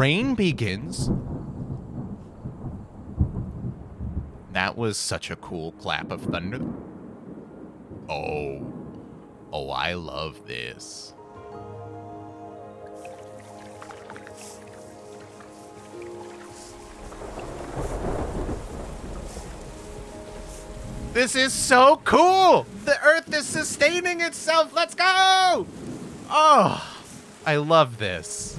rain begins. That was such a cool clap of thunder. Oh. Oh, I love this. This is so cool! The Earth is sustaining itself! Let's go! Oh, I love this.